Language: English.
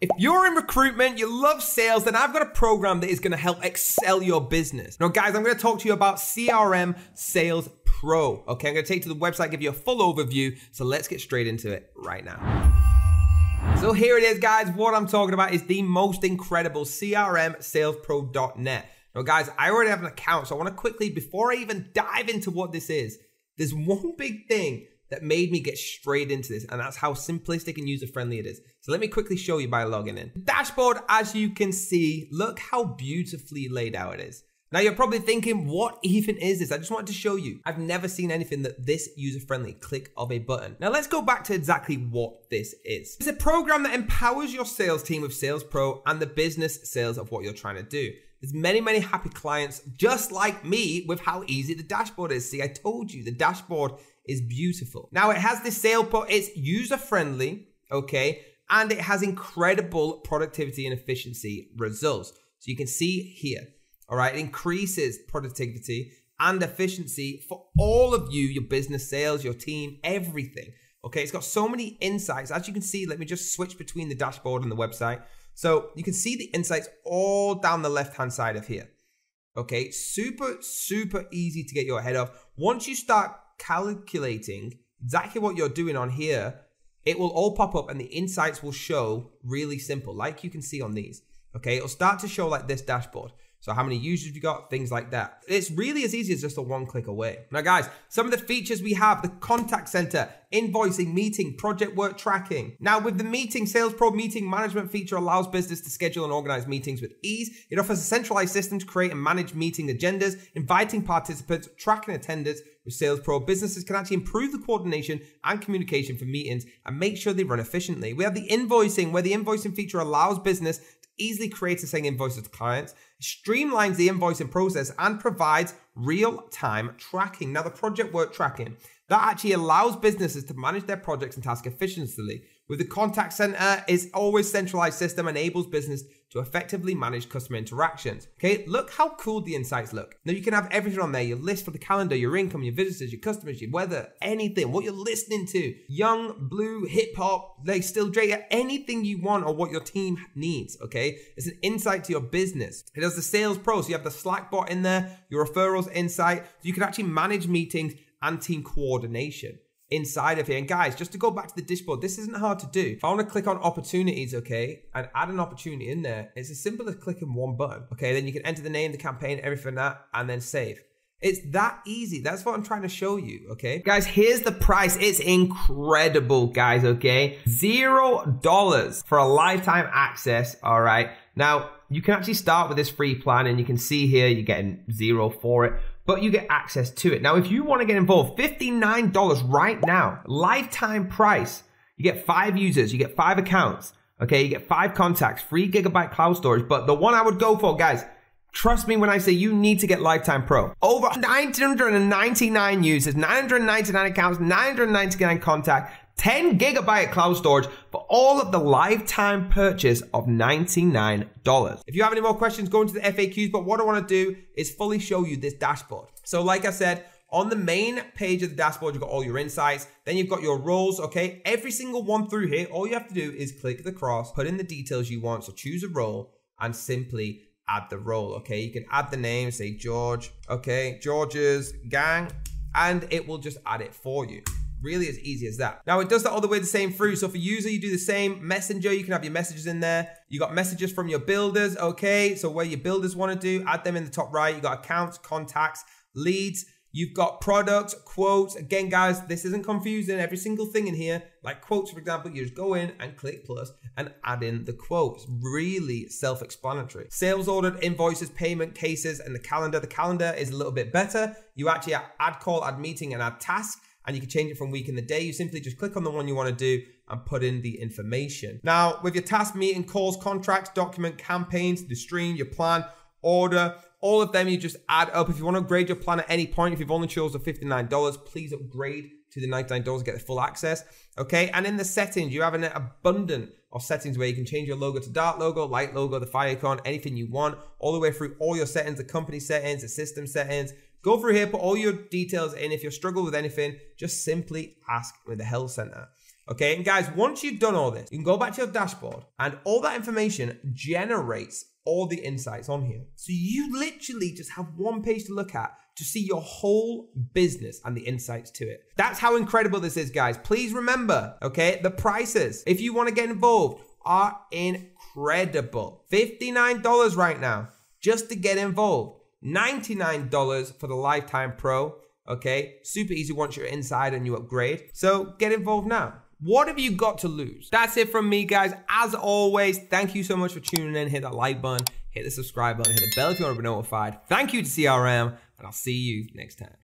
If you're in recruitment, you love sales, then I've got a program that is going to help excel your business. Now, guys, I'm going to talk to you about CRM Sales Pro. Okay, I'm to take you to the website, give you a full overview. So let's get straight into it right now. So here it is, guys. What I'm talking about is the most incredible CRM salespro.net. Now, guys, I already have an account, so I want to quickly, before I even dive into what this is, there's one big thing that made me get straight into this, and that's how simplistic and user-friendly it is. So let me quickly show you by logging in. dashboard, as you can see, look how beautifully laid out it is. Now you're probably thinking, what even is this? I just wanted to show you. I've never seen anything that this user-friendly click of a button. Now let's go back to exactly what this is. It's a program that empowers your sales team with Sales Pro and the business sales of what you're trying to do. There's many, many happy clients just like me with how easy the dashboard is. See, I told you the dashboard is beautiful. Now it has this sale put, it's user friendly, okay? And it has incredible productivity and efficiency results. So you can see here, all right, it increases productivity and efficiency for all of you, your business sales, your team, everything. Okay, it's got so many insights. As you can see, let me just switch between the dashboard and the website. So you can see the insights all down the left-hand side of here. Okay, super, super easy to get your head of. Once you start calculating exactly what you're doing on here, it will all pop up and the insights will show really simple, like you can see on these. Okay, it'll start to show like this dashboard. So how many users you got, things like that. It's really as easy as just a one click away. Now guys, some of the features we have, the contact center, invoicing, meeting, project work tracking. Now with the meeting, Sales Pro meeting management feature allows business to schedule and organize meetings with ease. It offers a centralized system to create and manage meeting agendas, inviting participants, tracking attendance. With Sales Pro, businesses can actually improve the coordination and communication for meetings and make sure they run efficiently. We have the invoicing, where the invoicing feature allows business easily creates a sending invoices to clients, streamlines the invoicing process, and provides real-time tracking. Now, the project work tracking, that actually allows businesses to manage their projects and tasks efficiently. With the contact center, its always centralized system enables business to effectively manage customer interactions. Okay, look how cool the insights look. Now you can have everything on there, your list for the calendar, your income, your visitors, your customers, your weather, anything, what you're listening to, young, blue, hip hop, like still Drake, anything you want or what your team needs, okay? It's an insight to your business. It has the sales pro, so you have the Slack bot in there, your referrals insight, so you can actually manage meetings and team coordination inside of here. And guys, just to go back to the dashboard, this isn't hard to do. If I want to click on opportunities, okay, and add an opportunity in there, it's as simple as clicking one button. Okay, then you can enter the name, the campaign, everything that, and then save. It's that easy. That's what I'm trying to show you, okay? Guys, here's the price. It's incredible, guys, okay? Zero dollars for a lifetime access, all right? Now, you can actually start with this free plan and you can see here you're getting zero for it but you get access to it. Now, if you want to get involved, $59 right now, lifetime price. You get five users, you get five accounts, okay? You get five contacts, free gigabyte cloud storage. But the one I would go for, guys, Trust me when I say you need to get Lifetime Pro. Over 999 users, 999 accounts, 999 contact, 10 gigabyte cloud storage for all of the lifetime purchase of $99. If you have any more questions, go into the FAQs, but what I want to do is fully show you this dashboard. So like I said, on the main page of the dashboard, you've got all your insights. Then you've got your roles, okay? Every single one through here, all you have to do is click the cross, put in the details you want. So choose a role and simply add the role, okay? You can add the name, say George, okay? George's gang, and it will just add it for you. Really as easy as that. Now it does that all the way the same through. So for user, you do the same. Messenger, you can have your messages in there. You got messages from your builders, okay? So where your builders want to do, add them in the top right. You got accounts, contacts, leads. You've got products, quotes. Again, guys, this isn't confusing. Every single thing in here, like quotes, for example, you just go in and click plus and add in the quotes. Really self-explanatory. Sales ordered, invoices, payment cases, and the calendar. The calendar is a little bit better. You actually add call, add meeting, and add task and you can change it from week in the day. You simply just click on the one you want to do and put in the information. Now, with your task meeting, calls, contracts, document, campaigns, the stream, your plan, order, all of them you just add up. If you want to upgrade your plan at any point, if you've only chosen $59, please upgrade to the $99 to get the full access. Okay, and in the settings, you have an abundant of settings where you can change your logo to dark logo, light logo, the favicon, anything you want, all the way through all your settings, the company settings, the system settings, Go through here, put all your details in. If you struggle with anything, just simply ask with the Help Center. Okay, and guys, once you've done all this, you can go back to your dashboard and all that information generates all the insights on here. So you literally just have one page to look at to see your whole business and the insights to it. That's how incredible this is, guys. Please remember, okay, the prices, if you want to get involved, are incredible. $59 right now just to get involved. $99 for the Lifetime Pro. Okay, super easy once you're inside and you upgrade. So get involved now. What have you got to lose? That's it from me, guys. As always, thank you so much for tuning in. Hit that like button, hit the subscribe button, hit the bell if you want to be notified. Thank you to CRM, and I'll see you next time.